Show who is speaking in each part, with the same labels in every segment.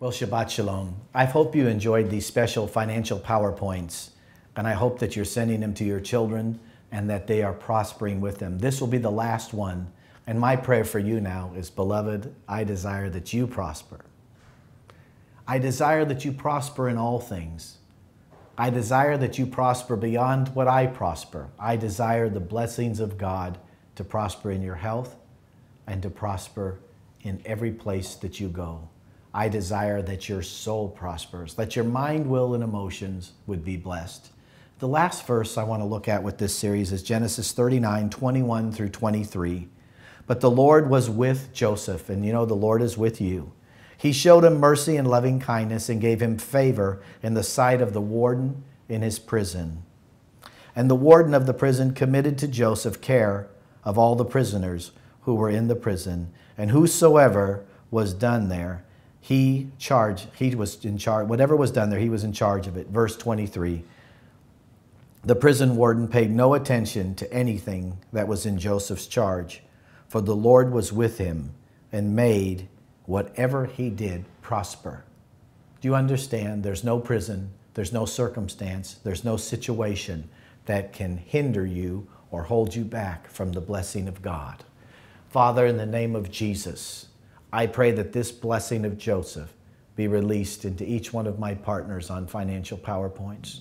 Speaker 1: Well, Shabbat Shalom. I hope you enjoyed these special financial PowerPoints, and I hope that you're sending them to your children and that they are prospering with them. This will be the last one, and my prayer for you now is, Beloved, I desire that you prosper. I desire that you prosper in all things. I desire that you prosper beyond what I prosper. I desire the blessings of God to prosper in your health and to prosper in every place that you go. I desire that your soul prospers, that your mind, will, and emotions would be blessed. The last verse I want to look at with this series is Genesis 39, 21 through 23. But the Lord was with Joseph, and you know the Lord is with you. He showed him mercy and loving kindness and gave him favor in the sight of the warden in his prison. And the warden of the prison committed to Joseph care of all the prisoners who were in the prison, and whosoever was done there, he charged, he was in charge, whatever was done there, he was in charge of it. Verse 23. The prison warden paid no attention to anything that was in Joseph's charge, for the Lord was with him and made whatever he did prosper. Do you understand? There's no prison, there's no circumstance, there's no situation that can hinder you or hold you back from the blessing of God. Father, in the name of Jesus, I pray that this blessing of Joseph be released into each one of my partners on financial PowerPoints.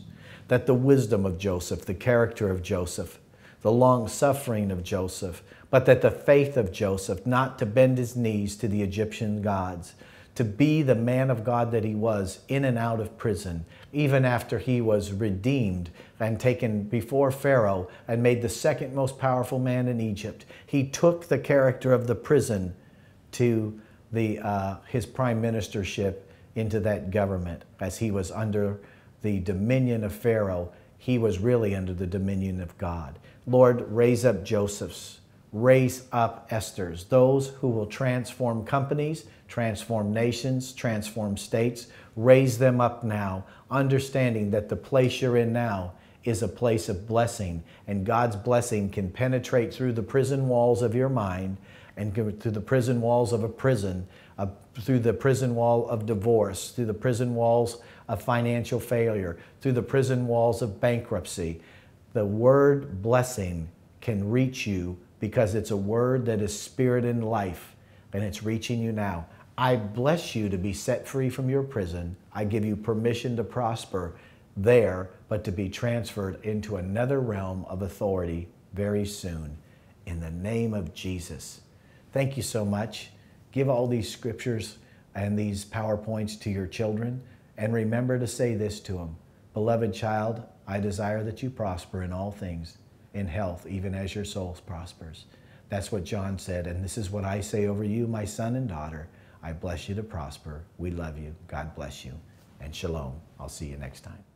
Speaker 1: That the wisdom of Joseph, the character of Joseph, the long suffering of Joseph, but that the faith of Joseph, not to bend his knees to the Egyptian gods, to be the man of God that he was in and out of prison, even after he was redeemed and taken before Pharaoh and made the second most powerful man in Egypt. He took the character of the prison to the, uh, his prime ministership into that government as he was under the dominion of Pharaoh. He was really under the dominion of God. Lord, raise up Joseph's raise up Esther's, those who will transform companies, transform nations, transform states. Raise them up now, understanding that the place you're in now is a place of blessing, and God's blessing can penetrate through the prison walls of your mind and through the prison walls of a prison, uh, through the prison wall of divorce, through the prison walls of financial failure, through the prison walls of bankruptcy. The word blessing can reach you because it's a word that is spirit and life, and it's reaching you now. I bless you to be set free from your prison. I give you permission to prosper there, but to be transferred into another realm of authority very soon. In the name of Jesus. Thank you so much. Give all these scriptures and these PowerPoints to your children, and remember to say this to them Beloved child, I desire that you prosper in all things in health, even as your soul prospers. That's what John said, and this is what I say over you, my son and daughter. I bless you to prosper. We love you. God bless you. And shalom. I'll see you next time.